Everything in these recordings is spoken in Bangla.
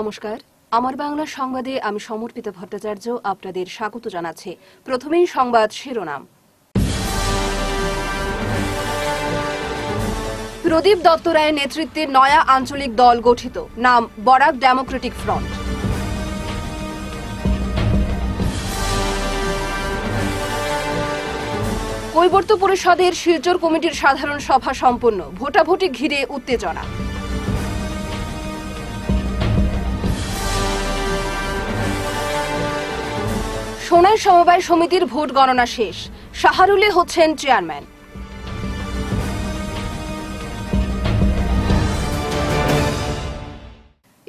নমস্কার। আমার বাংলা সংবাদে আমি সমর্পিত ভট্টাচার্য আপনাদের স্বাগত জানাচ্ছি। প্রথমেই সংবাদ শিরোনাম। প্রদীপ দত্ত রায়ের নেতৃত্বে নয়া আঞ্চলিক দল গঠিত। নাম, বরাক ডেমোক্রেটিক ফ্রন্ট। কৈবর্ত পরিষদের শিলচর কমিটির সাধারণ সভা সম্পন্ন। ভোটাভুটি ঘিরে উত্তেজনা। সোনাই সমবায় সমিতির ভোট গণনা শেষ। শাহারুলে হচ্ছেন চেয়ারম্যান।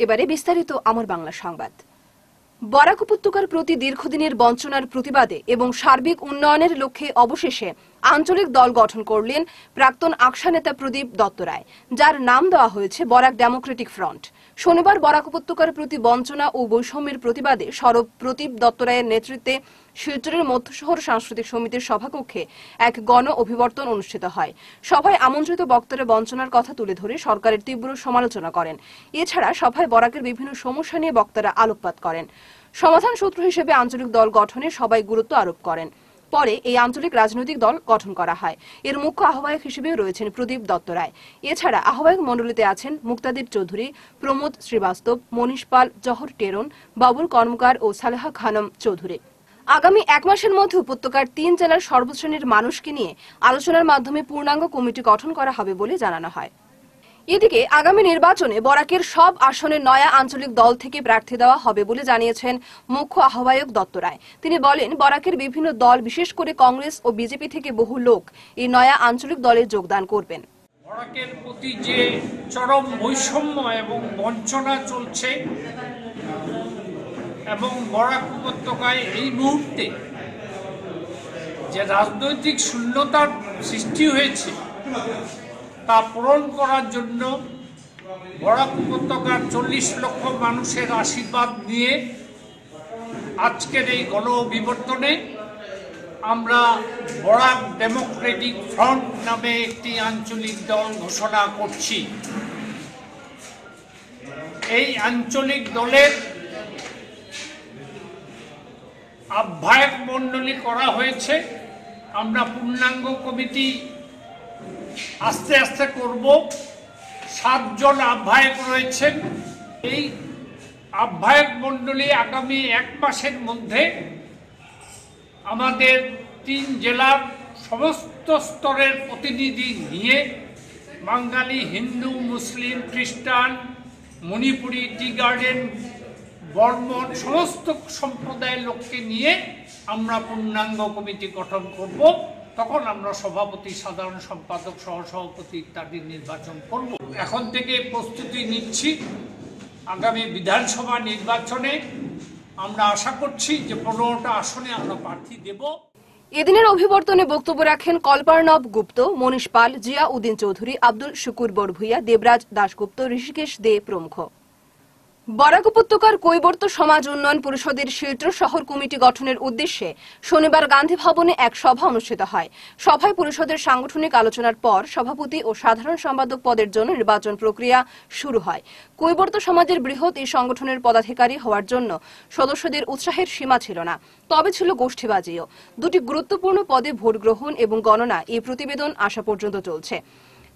এবারে বিস্তারিত আমার বাংলা সংবাদ। বরাক উপত্যকার প্রতি দীর্ঘদিনের বঞ্চনার প্রতিবাদে এবং সার্বিক উন্নয়নের লক্ষ্যে অবশেষে আঞ্চলিক দল গঠন করলেন প্রাক্তন আকশা নেতা প্রদীপ দত্ত রায়, যার নাম দেওয়া হয়েছে বরাক ডেমোক্রেটিক ফ্রন্ট। শনিবার বরাক উপত্যকার প্রতি বঞ্চনা ও বৈষম্যের প্রতিবাদে সরব প্রদীপ দত্তরায়ের নেতৃত্বে শিলচরের মধ্যশহর সাংস্কৃতিক সমিতির সভাকক্ষে এক গণ অভিবর্তন অনুষ্ঠিত হয়। সভায় আমন্ত্রিত বক্তারা বঞ্চনার কথা তুলে ধরে সরকারের তীব্র সমালোচনা করেন। এছাড়া সভায় বরাকের বিভিন্ন সমস্যা নিয়ে বক্তারা আলোকপাত করেন। সমাধান সূত্র হিসেবে আঞ্চলিক দল গঠনে সবাই গুরুত্ব আরোপ করেন। পরে এই আঞ্চলিক রাজনৈতিক দল গঠন করা হয়। এর মুখ্য আহ্বায়ক হিসেবেও রয়েছেন প্রদীপ দত্ত রায়। এছাড়া আহ্বায়ক মণ্ডলীতে আছেন মুক্তাদীপ চৌধুরী, প্রমোদ শ্রীবাস্তব, মনীষ পাল, জহর টেরন, বাবুল কর্মকার ও সালেহা খানম চৌধুরী। আগামী এক মাসের মধ্যে উপত্যকার তিন জেলার সর্বশ্রেণীর মানুষকে নিয়ে আলোচনার মাধ্যমে পূর্ণাঙ্গ কমিটি গঠন করা হবে বলে জানানো হয়। এদিকে আগামী নির্বাচনে বরাকের সব আসনে নয়া আঞ্চলিক দল থেকে প্রার্থী দেওয়া হবে বলে জানিয়েছেন মুখ্য আহ্বায়ক দত্ত রায়। তিনি বলেন, বরাকের বিভিন্ন দল, বিশেষ করে কংগ্রেস ও বিজেপি থেকে বহু লোক এই নয়া আঞ্চলিক দলে যোগদান করবেন। বরাকের প্রতি যে চরম বৈষম্য এবং বঞ্চনা চলছে, এবং বরাক উপত্যকায় এই মুহূর্তে যে রাজনৈতিক শূন্যতার সৃষ্টি হয়েছে তা পূরণ করার জন্য বরাক উপত্যকার চল্লিশ লক্ষ মানুষের আশীর্বাদ নিয়ে আজকের এই গণ বিবর্তনে আমরা বরাক ডেমোক্রেটিক ফ্রন্ট নামে একটি আঞ্চলিক দল ঘোষণা করছি। এই আঞ্চলিক দলের আহ্বায়ক মণ্ডলী করা হয়েছে। আমরা পূর্ণাঙ্গ কমিটি আস্তে আস্তে করব। সাতজন আহ্বায়ক রয়েছেন। এই আহ্বায়ক মণ্ডলী আগামী এক মাসের মধ্যে আমাদের তিন জেলার সমস্ত স্তরের প্রতিনিধি নিয়ে বাঙালি, হিন্দু, মুসলিম, খ্রিস্টান, মণিপুরি, টি গার্ডেন, বর্মন সমস্ত সম্প্রদায়ের লোককে নিয়ে আমরা পূর্ণাঙ্গ কমিটি গঠন করব। তখন আমরা সভাপতি, সাধারণ সম্পাদক, সহসভাপতি ইত্যাদি নির্বাচন করব। এখন থেকে প্রস্তুতি নিচ্ছি। আগামী বিধানসভা নির্বাচনে আমরা আশা করছি যে পনেরোটা আসনে আমরা প্রার্থী দেব। এদিনের অভিবর্তনে বক্তব্য রাখেন কল্পার্ণব গুপ্ত, মনীষ পাল জিয়া উদ্দিন চৌধুরী, আব্দুল শুকুর বড়ভুইয়া দেবরাজ দাশগুপ্ত, ঋষিকেশ দে প্রমুখ। বরাক উপত্যকার কৈবর্ত সমাজ উন্নয়ন পরিষদের শিলচর শহর কমিটি গঠনের উদ্দেশ্যে শনিবার গান্ধী ভবনে এক সভা অনুষ্ঠিত হয়। সভায় পরিষদের সাংগঠনিক আলোচনার পর সভাপতি ও সাধারণ সম্পাদক পদের জন্য নির্বাচন প্রক্রিয়া শুরু হয়। কৈবর্ত সমাজের বৃহৎ এই সংগঠনের পদাধিকারী হওয়ার জন্য সদস্যদের উৎসাহের সীমা ছিল না, তবে ছিল গোষ্ঠীবাজিও। দুটি গুরুত্বপূর্ণ পদে ভোট গ্রহণ এবং গণনা এই প্রতিবেদন আসা পর্যন্ত চলছে।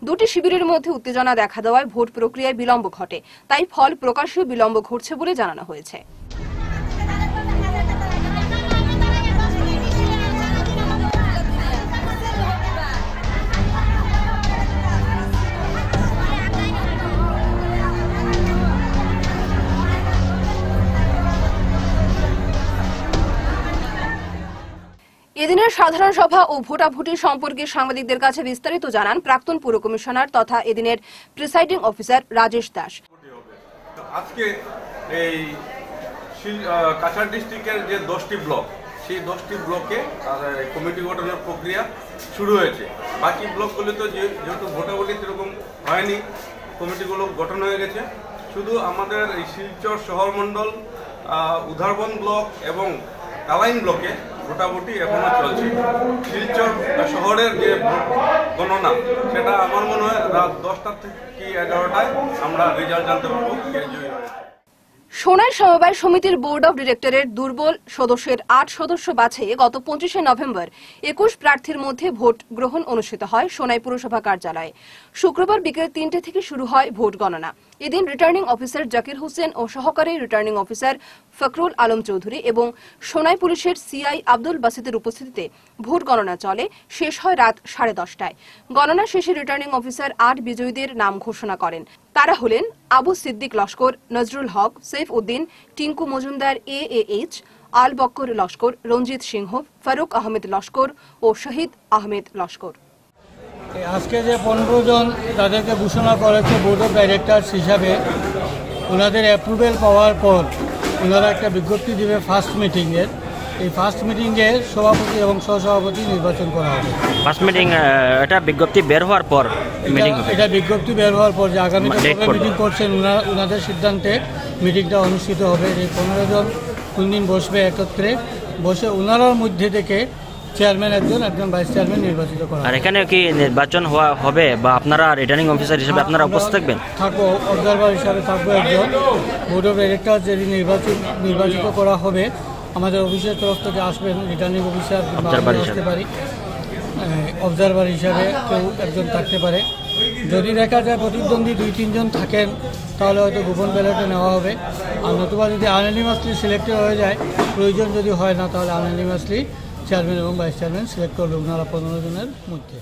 দুটি শিবিরের মধ্যে উত্তেজনা দেখা দেওয়ায় ভোট প্রক্রিয়ায় বিলম্ব ঘটে, তাই ফল প্রকাশেও বিলম্ব ঘটছে বলে জানানো হয়েছে। এদিনের সাধারণ সভা ও ভোটাভুটি সম্পর্কে সাংবাদিকদের কাছে বিস্তারিত জানান প্রাক্তন পুর কমিশনার তথা এদিনের প্রিসাইডিং অফিসার রাজেশ দাস। আজকে এই কাছাড় ডিস্ট্রিক্টের যে দশটি ব্লক, সেই দশটি ব্লকে কমিটি গঠনের প্রক্রিয়া শুরু হয়েছে। বাকি ব্লকগুলিতে যেহেতু ভোটাভুটি সেরকম হয়নি, কমিটিগুলো গঠন হয়ে গেছে। শুধু আমাদের এই শিলচর শহরমণ্ডল উধারবন ব্লক এবং কালাইন ব্লকে ভোটাভুটি এখনও চলছে। শিলচর শহরের যে গণনা, সেটা আমার মনে হয় রাত দশটা থেকে এগারোটায় আমরা রেজাল্ট জানতে পারব। সোনার সমবায় সমিতির বোর্ড অব ডিরেক্টরের দুর্বল সদস্যের আট সদস্য বাছাইয়ে গত পঁচিশে নভেম্বর একুশ প্রার্থীর মধ্যে ভোট গ্রহণ অনুষ্ঠিত হয় সোনাই পুরসভা কার্যালয়ে। শুক্রবার বিকেল তিনটে থেকে শুরু হয় ভোট গণনা। এদিন রিটার্নিং অফিসার জাকির হোসেন ও সহকারী রিটার্নিং অফিসার ফখরুল আলম চৌধুরী এবং সোনাই পুলিশের সিআই আব্দুল বাসিদের উপস্থিতিতে ভোট গণনা চলে, শেষ হয় রাত সাড়ে দশটায়। গণনা শেষে রিটার্নিং অফিসার আট বিজয়ীদের নাম ঘোষণা করেন। তারা হলেন আবু সিদ্দিক লস্কর, নজরুল হক, সৈফ উদ্দিন, টিঙ্কু মজুমদার এ এইচ আল বক্কর লস্কর, রঞ্জিত সিংহ, ফারুক আহমেদ লস্কর ও শহীদ আহমেদ লস্কর। আজকে যে পনেরো জন তাদেরকে ঘোষণা করেছে বোর্ড অফ ডাইরেক্টরস হিসাবে ওনাদের অ্যাপ্রুভেল পাওয়ার পর ওনারা একটা বিজ্ঞপ্তি দেবে ফার্স্ট মিটিংয়ের এই ফার্স্ট মিটিংয়ে সভাপতি এবং সহসভাপতি নির্বাচন করা হবে। ফার্স্ট মিটিং এটা বিজ্ঞপ্তি বের হওয়ার পর মিটিং এটা- বিজ্ঞপ্তি বের হওয়ার পর যে আগামীতে কবে মিটিং করছেন ওনাদের সিদ্ধান্তে মিটিংটা অনুষ্ঠিত হবে। এই পনেরো জন কোন দিন বসবে একত্রে? বসে ওনারার মধ্যে থেকে চেয়ারম্যান একজন একজন ভাইস চেয়ারম্যান নির্বাচিত করা আর। এখানে কি নির্বাচন হওয়া হবে বা আপনারা রিটার্নিং অফিসার হিসেবে আপনারা উপস্থিত থাকবেন? থাকব অবজারভার হিসাবে থাকব একজন। বোর্ড অফ ডাইরেক্টর যেদিন নির্বাচিত নির্বাচিত করা হবে আমাদের অফিসের তরফ থেকে আসবেন রিটার্নিং অফিসার আসতে পারি। অবজারভার হিসাবে কেউ একজন থাকতে পারে। যদি দেখা যায় প্রতিদ্বন্দ্বী দুই তিনজন থাকেন তাহলে হয়তো গোপন ব্যালটে নেওয়া হবে। আর নতুবা যদি আনএনিমাসলি সিলেক্টেড হয়ে যায় প্রয়োজন যদি হয় না তাহলে আনএনিমাসলি চেয়ারম্যান এবং ভাইস চেয়ারম্যান সিলেক্ট করবে ওনারা পনেরো জনের মধ্যে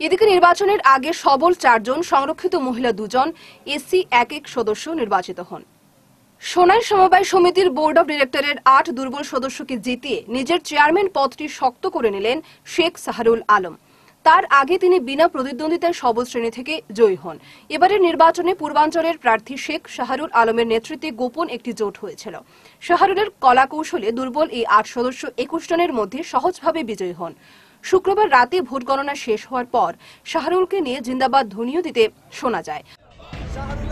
এদিকে নির্বাচনের আগে সবল চারজন সংরক্ষিত মহিলা দুজন এসি এক এক সদস্য নির্বাচিত হন। সোনাই সমবায় সমিতির বোর্ড অব ডিরেক্টরের আট দুর্বল সদস্যকে জিতিয়ে নিজের চেয়ারম্যান পদটি শক্ত করে নিলেন শেখ সাহারুল আলম। তার আগে তিনি বিনা প্রতিদ্বন্দ্বিতায় সবল শ্রেণি থেকে জয়ী হন। এবারের নির্বাচনে পূর্বাঞ্চলের প্রার্থী শেখ শাহরুল আলমের নেতৃত্বে গোপন একটি জোট হয়েছিল। শাহরুলের কলা কৌশলে দুর্বল এই আট সদস্য একুশ জনের মধ্যে সহজভাবে বিজয়ী হন। শুক্রবার রাতে ভোট গণনা শেষ হওয়ার পর শাহরুলকে নিয়ে জিন্দাবাদ ধ্বনিও দিতে শোনা যায়। শাহরুল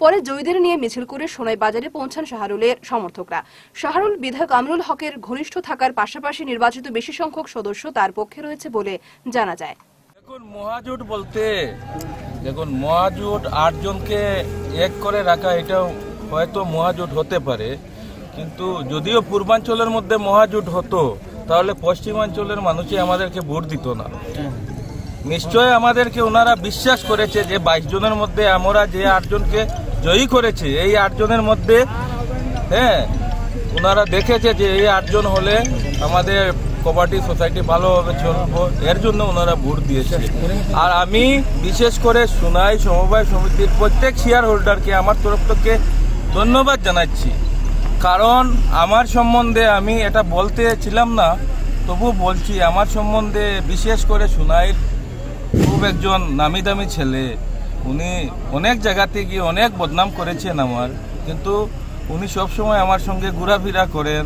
পরে জয়ীদের নিয়ে মিছিল করে সোনাই বাজারে পৌঁছান শাহরুলের সমর্থকরা। শাহরুল বিধায়ক আমরুল হকের ঘনিষ্ঠ থাকার পাশাপাশি নির্বাচিত বেশি সংখ্যক সদস্য তার পক্ষে রয়েছে বলে জানা যায়। দেখুন, মহাজোট বলতে, দেখুন, মহাজোট আটজনকে এক করে রাখা, এটাও হয়তো মহাজোট হতে পারে। কিন্তু যদিও পূর্বাঞ্চলের মধ্যে মহাজোট হতো তাহলে পশ্চিমাঞ্চলের মানুষই আমাদেরকে ভোট দিত না। নিশ্চয় আমাদেরকে ওনারা বিশ্বাস করেছে যে বাইশ জনের মধ্যে আমরা যে আটজনকে জয়ী করেছে এই আটজনের মধ্যে হ্যাঁ ওনারা দেখেছে যে এই আটজন হলে আমাদের কোপারেটিভ সোসাইটি ভালোভাবে চলবো এর জন্য ওনারা ভোট দিয়েছে। আর আমি বিশেষ করে সোনাই সমবায় সমিতির প্রত্যেক শেয়ার হোল্ডারকে আমার তরফ থেকে ধন্যবাদ জানাচ্ছি। কারণ আমার সম্বন্ধে আমি এটা বলতে ছিলাম না তবু বলছি আমার সম্বন্ধে বিশেষ করে সোনাইর খুব একজন নামি দামি ছেলে। উনি অনেক জায়গাতে গিয়ে অনেক বদনাম করেছেন আমার কিন্তু উনি সবসময় আমার সঙ্গে ঘোরাফেরা করেন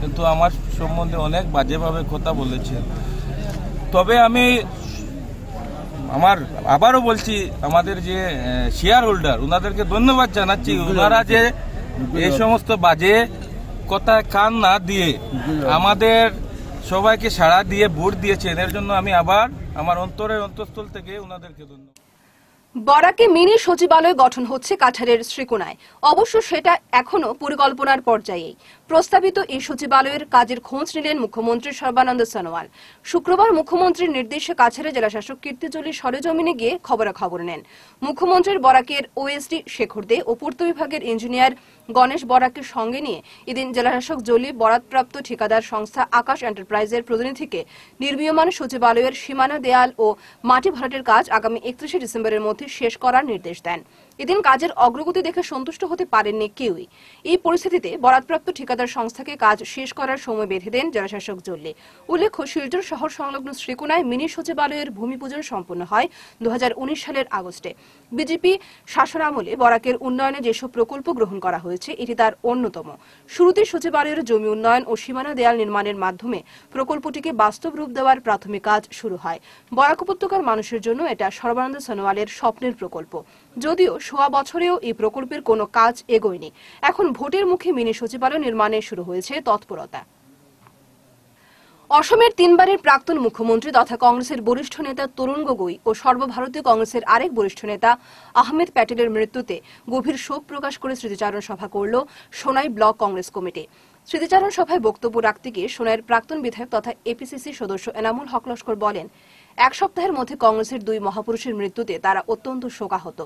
কিন্তু আমার সম্বন্ধে অনেক বাজেভাবে কথা বলেছেন। তবে আমি আমার আবারও বলছি আমাদের যে শেয়ার হোল্ডার ওনাদেরকে ধন্যবাদ জানাচ্ছি। ওনারা যে এই সমস্ত বাজে কথা কান না দিয়ে আমাদের সবাইকে সাড়া দিয়ে ভোট দিয়েছেন এর জন্য আমি আবার আমার অন্তরের অন্তঃস্থল থেকে ওনাদেরকে ধন্যবাদ। বরাকে মিনি সচিবালয় গঠন হচ্ছে কাছাড়ের শ্রীকোনায়। অবশ্য সেটা এখনও পরিকল্পনার পর্যায়েই। প্রস্তাবিত এই সচিবালয়ের কাজের খোঁজ নিলেন মুখ্যমন্ত্রী সর্বানন্দ সোনোয়াল। শুক্রবার মুখ্যমন্ত্রীর নির্দেশে কাছাড়ে জেলাশাসক কীর্তিজলি সরেজমিনে গিয়ে খবরাখবর নেন। মুখ্যমন্ত্রীর বরাকের ওএসডি শেখর দে ও পূর্ত বিভাগের ইঞ্জিনিয়ার গণেশ বরাককে সঙ্গে নিয়ে এদিন জেলাশাসক জলি বরাদপ্রাপ্ত ঠিকাদার সংস্থা আকাশ এন্টারপ্রাইজের প্রতিনিধিকে নির্মীয়মান সচিবালয়ের সীমানা দেয়াল ও মাটি ভরাটের কাজ আগামী একত্রিশে ডিসেম্বরের মধ্যে শেষ করার নির্দেশ দেন। এদিন কাজের অগ্রগতি দেখে সন্তুষ্ট হতে পারেননি কেউই। এই পরিস্থিতিতে বরাদপ্রাপ্ত ঠিকাদার সংস্থাকে কাজ শেষ করার সময় বেঁধে দেন জেলাশাসক জল্লি। উল্লেখ্য, শিলচর শহর সংলগ্ন শ্রীকোনায় মিনি সচিবালয়ের ভূমি পূজন সম্পন্ন হয় দু হাজার উনিশ সালের আগস্টে। বিজেপি শাসনামলে বরাকের উন্নয়নে যেসব প্রকল্প গ্রহণ করা হয়েছে, এটি তার অন্যতম। শুরুতে সচিবালয়ের জমি উন্নয়ন ও সীমানা দেয়াল নির্মাণের মাধ্যমে প্রকল্পটিকে বাস্তব রূপ দেওয়ার প্রাথমিক কাজ শুরু হয়। বরাক উপত্যকার মানুষের জন্য এটা সর্বানন্দ সোনোয়ালের স্বপ্নের প্রকল্প। যদিও সোয়া বছরেও এই প্রকল্পের কোনো কাজ এগোয়নি। এখন ভোটের মুখে মিনি সচিবালয় নির্মাণে শুরু হয়েছে তৎপরতা। অসমের তিনবারের প্রাক্তন মুখ্যমন্ত্রী তথা কংগ্রেসের বরিষ্ঠ নেতা তরুণ গগৈ ও সর্বভারতীয় কংগ্রেসের আরেক বরিষ্ঠ নেতা আহমেদ প্যাটেলের মৃত্যুতে গভীর শোক প্রকাশ করে স্মৃতিচারণ সভা করল সোনাই ব্লক কংগ্রেস কমিটি। স্মৃতিচারণ সভায় বক্তব্য রাখতে গিয়ে সোনাইয়ের প্রাক্তন বিধায়ক তথা এপিসিসি সদস্য এনামুল হক লস্কর বলেন এক সপ্তাহের মধ্যে কংগ্রেসের দুই মহাপুরুষের মৃত্যুতে তারা অত্যন্ত শোকাহত।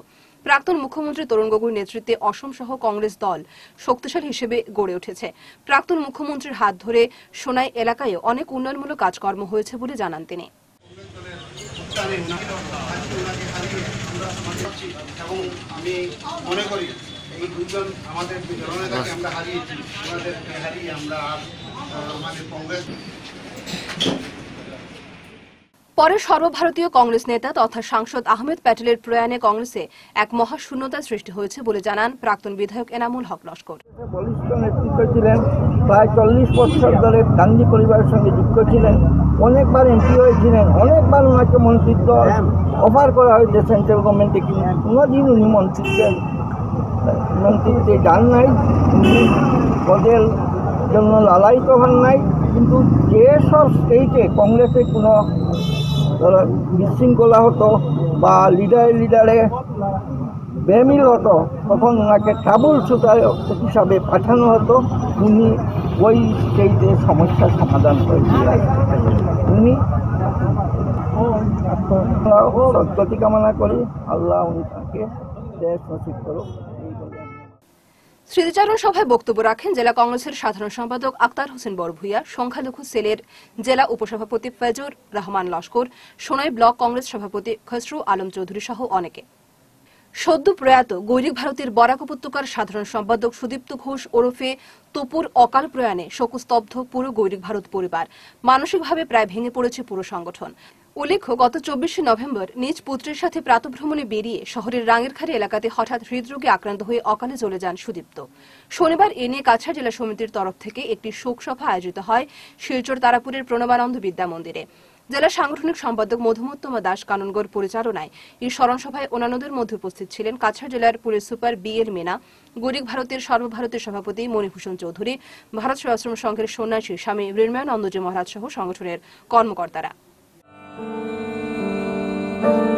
প্রাক্তন মুখ্যমন্ত্রী তরুণ গগৈর নেতৃত্বে অসম সহ কংগ্রেস দল শক্তিশালী হিসেবে গড়ে উঠেছে। প্রাক্তন মুখ্যমন্ত্রীর হাত ধরে সোনাই এলাকায় অনেক উন্নয়নমূলক কাজকর্ম হয়েছে বলে জানান তিনি। আমাদের পরে সর্বভারতীয় কংগ্রেস নেতা তথা সাংসদ আহমেদ প্যাটেলের প্রয়াণে কংগ্রেসে এক মহাশূন্যতার সৃষ্টি হয়েছে বলে জানান প্রাক্তন বিধায়ক এনামুল হক লস্কর। বলিষ্ঠ নেতৃত্ব ছিলেন, প্রায় চল্লিশ বছর ধরে গান্ধী পরিবারের সঙ্গে যুক্ত ছিলেন, অনেকবার এমপি হয়েছিলেন অনেকবার ওনাকে মন্ত্রিত্ব অফার করা হয়েছে সেন্ট্রাল গভর্নমেন্টে কিন্তু কোনোদিন উনি মন্ত্রিত্বের মন্ত্রিত্বে যান নাই, উনি পদের জন্য লালায়িত হন নাই, কিন্তু যেসব স্টেটে কংগ্রেসের কোনো বিশৃঙ্খলা হতো বা লিডারে লিডারে বেমিল হতো, তখন ওনাকে ট্রাবল শুটার হিসাবে পাঠানো হতো। উনি ওই স্টেটে সমস্যার সমাধান করেছিলেন উনি সদ্গতি কামনা করি, আল্লাহ উনি তাকে দেশ নসিব করুক। স্মৃতিচারণ সভায় বক্তব্য রাখেন জেলা কংগ্রেসের সাধারণ সম্পাদক আক্তার হোসেন বরভুইয়া সংখ্যালঘু সেলের জেলা উপসভাপতি ফেজুর রহমান লস্কর, সোনাই ব্লক কংগ্রেস সভাপতি খসরু আলম চৌধুরী সহ অনেকে। সদ্য প্রয়াত গৈরিক ভারতের বরাক উপত্যকার সাধারণ সম্পাদক সুদীপ্ত ঘোষ ওরফে তপুর অকাল প্রয়াণে শোকস্তব্ধ পুরো গৈরিক ভারত পরিবার। মানসিকভাবে প্রায় ভেঙে পড়েছে পুরো সংগঠন। উল্লেখ্য, গত চব্বিশে নভেম্বর নিজ পুত্রের সাথে প্রাতভ্রমণে বেরিয়ে শহরের রাঙেরখাড়ি এলাকাতে হঠাৎ হৃদরোগে আক্রান্ত হয়ে অকালে চলে যান সুদীপ্ত। শনিবার এ নিয়ে কাছাড় জেলা সমিতির তরফ থেকে একটি শোকসভা আয়োজিত হয় শিলচর তারাপুরের প্রণবানন্দ বিদ্যা মন্দিরে। জেলা সাংগঠনিক সম্পাদক মধুমোত্তমা দাস কাননগর পরিচালনায় এই স্মরণসভায় অন্যান্যদের মধ্যে উপস্থিত ছিলেন কাছাড় জেলার পুলিশ সুপার বি এল মেনা গরিক ভারতের সর্বভারতীয় সভাপতি মণিভূষণ চৌধুরী, ভারত সেবাশ্রম সংঘের সন্ন্যাসী স্বামী মৃন্ময়ানন্দজি মহারাজ সহ সংগঠনের কর্মকর্তারা। thank you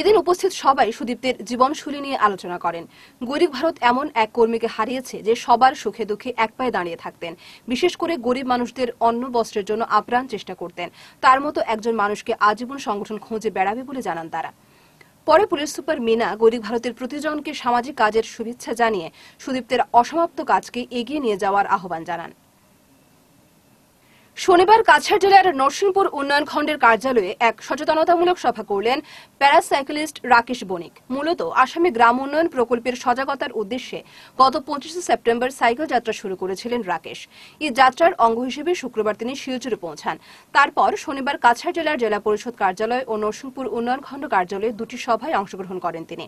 এদিন উপস্থিত সবাই সুদীপ্তের জীবনশৈলী নিয়ে আলোচনা করেন। গরিব ভারত এমন এক কর্মীকে হারিয়েছে যে সবার সুখে দুঃখে এক পায়ে দাঁড়িয়ে থাকতেন। বিশেষ করে গরিব মানুষদের অন্ন বস্ত্রের জন্য আপ্রাণ চেষ্টা করতেন। তার মতো একজন মানুষকে আজীবন সংগঠন খুঁজে বেড়াবে বলে জানান তারা। পরে পুলিশ সুপার মিনা গরিব ভারতের প্রতিজনকে সামাজিক কাজের শুভেচ্ছা জানিয়ে সুদীপ্তের অসমাপ্ত কাজকে এগিয়ে নিয়ে যাওয়ার আহ্বান জানান। শনিবার কাছাড় জেলার নরসিংপুর উন্নয়ন খণ্ডের কার্যালয়ে এক সচেতনতামূলক সভা করলেন প্যারাসাইকেলিস্ট রাকেশ বণিক। মূলত আসামে গ্রাম উন্নয়ন প্রকল্পের সজাগতার উদ্দেশ্যে গত পঁচিশে সেপ্টেম্বর সাইকেল যাত্রা শুরু করেছিলেন রাকেশ। এই যাত্রার অঙ্গ হিসেবে শুক্রবার তিনি শিলচরে পৌঁছান। তারপর শনিবার কাছাড় জেলার জেলা পরিষদ কার্যালয় ও নরসিংপুর উন্নয়ন খণ্ড কার্যালয়ে দুটি সভায় অংশগ্রহণ করেন তিনি।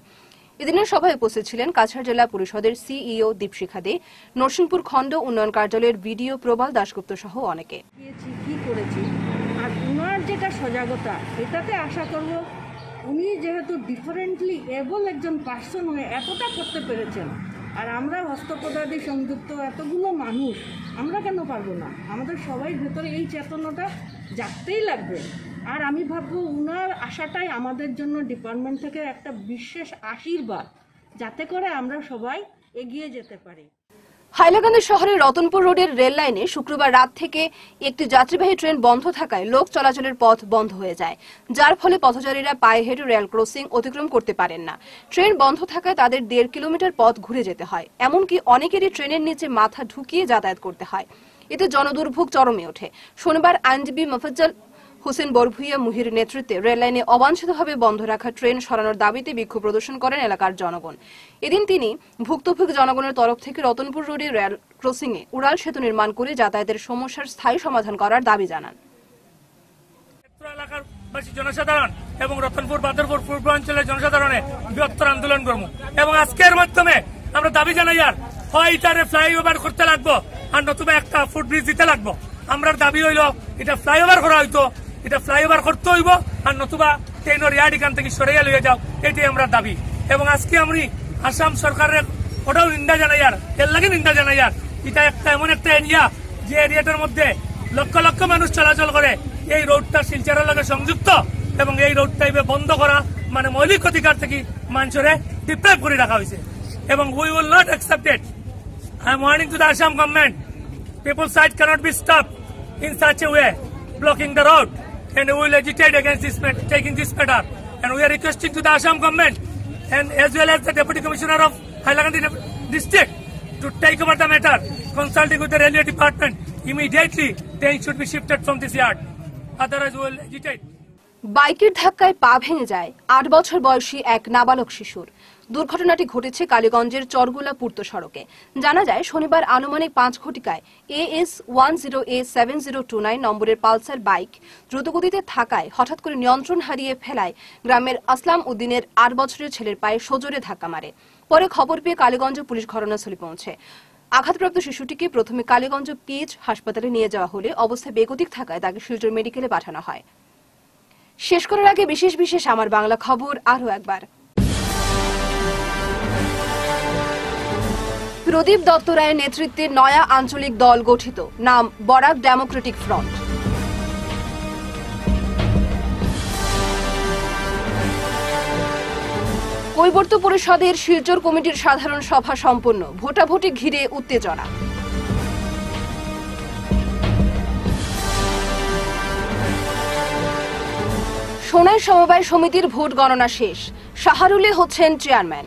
এদিনের সভায় উপস্থিত ছিলেন কাছাড় জেলা পরিষদের সিইও দীপশিখা দে, নরসিংপুর খণ্ড উন্নয়ন কার্যালয়ের বিডিও প্রবাল দাশগুপ্ত সহ অনেকে। কি করেছি? আর ওনার যেটা সজাগতা, এটাতে আশা করব উনি যেহেতু ডিফারেন্টলি এবল একজন পার্সন হয়ে এতটা করতে পেরেছেন, আর আমরা হস্তপদাদি সংযুক্ত এতগুলো মানুষ, আমরা কেন পারব না? আমাদের সবাই ভেতরে এই চেতনাটা জাগতেই লাগবে। আর আমি ভাববো উনার আশাটাই আমাদের জন্য ডিপার্টমেন্ট থেকে একটা বিশেষ আশীর্বাদ, যাতে করে আমরা সবাই এগিয়ে যেতে পারি। হাইলাকান্দি শহরের রতনপুর রোডের রেল লাইনে শুক্রবার রাত থেকে একটি যাত্রীবাহী ট্রেন বন্ধ থাকায় লোক চলাচলের পথ বন্ধ হয়ে যায়, যার ফলে পথচারীরা পায়ে হেঁটে রেল ক্রসিং অতিক্রম করতে পারেন না। ট্রেন বন্ধ থাকায় তাদের দেড় কিলোমিটার পথ ঘুরে যেতে হয়, এমনকি অনেকেরই ট্রেনের নিচে মাথা ঢুকিয়ে যাতায়াত করতে হয়। এতে জনদুর্ভোগ চরমে ওঠে। শনিবার আইনজীবী মফজ্জল হোসেন বরভুইয়া মুহির নেতৃত্বে রেললাইনে অবাঞ্ছিতভাবে বন্ধ রাখা ট্রেন সরানোর দাবিতে বিক্ষোভ প্রদর্শন করেন এলাকার জনগণ। এদিন তিনি ভুক্তভোগী জনগণের তরফ থেকে রতনপুর রোডে রেল ক্রসিংয়ে উড়াল সেতু নির্মাণ করে যাতায়াতের সমস্যার স্থায়ী সমাধান করার দাবি জানান। এলাকার জনসাধারণ এবং রতনপুর, বাদরপুর পূর্বাঞ্চলের জনসাধারণে বৃহত্তর আন্দোলন করব এবং আজকের মাধ্যমে আমরা দাবি জানাই আর, হয় এটারে ফ্লাইওভার করতে লাগবো, আর নতুবা একটা ফুট ব্রিজ দিতে লাগবো। আমরা দাবি হইল, এটা ফ্লাইওভার করা হইতো এটা ফ্লাইওভার করতে হইব, আর নতুবা ট্রেনের ইয়ার্ড এখান থেকে সরিয়ে লইয়ে যাও, এটাই আমরা দাবি। এবং আজকে আমি আসাম সরকারের ওটাও নিন্দা জানাই আর, এর লাগে নিন্দা জানাই আর, এটা একটা এমন একটা এরিয়া যে এরিয়াটার মধ্যে লক্ষ লক্ষ মানুষ চলাচল করে। এই রোডটা শিলচরের লগে সংযুক্ত, এবং এই রোডটা এবার বন্ধ করা মানে মৌলিক অধিকার থেকে মানুষের ডিপ্রাইভ করে রাখা হয়েছে। এবং we will not accepted I am warning to the Assam government people side can't be stopped in such a way blocking the road. And we will agitate against this mat- taking this matter and we are requesting to the Assam government and as well as the deputy commissioner of Hailakandi district to take over the matter consulting with the railway department immediately train should be shifted from this yard otherwise we will agitate বাইকের ধাক্কায় পা ভেঙে যায় আট বছর বয়সী এক নাবালক শিশুর দুর্ঘটনাটি ঘটেছে কালীগঞ্জের চরগোলা পূর্ত সড়কে। জানা যায়, শনিবার আনুমানিক পাঁচ ঘটিকায় A S one zero A seven zero two nine নম্বরের পালসার বাইক দ্রুতগতিতে থাকায় হঠাৎ করে নিয়ন্ত্রণ হারিয়ে ফেলায় গ্রামের আসলাম উদ্দিনের আট বছরের ছেলের পায়ে সজোরে ধাক্কা মারে। পরে খবর পেয়ে কালীগঞ্জ পুলিশ ঘটনাস্থলে পৌঁছে। আঘাতপ্রাপ্ত শিশুটিকে প্রথমে কালীগঞ্জ পিএইচ হাসপাতালে নিয়ে যাওয়া হলে অবস্থা বেগতিক থাকায় তাকে শিলচর মেডিকেলে পাঠানো হয়। শেষ করার আগে বিশেষ বিশেষ আমার বাংলা খবর আরও একবার। প্রদীপ দত্ত রায়ের নেতৃত্বে নয়া আঞ্চলিক দল গঠিত। নাম, বরাক ডেমোক্রেটিক ফ্রন্ট। কৈবর্ত পরিষদের শিলচর কমিটির সাধারণ সভা সম্পন্ন। ভোটাভুটি ঘিরে উত্তেজনা। সোনাই সমবায় সমিতির ভোট গণনা শেষ। শাহারুলে হচ্ছেন চেয়ারম্যান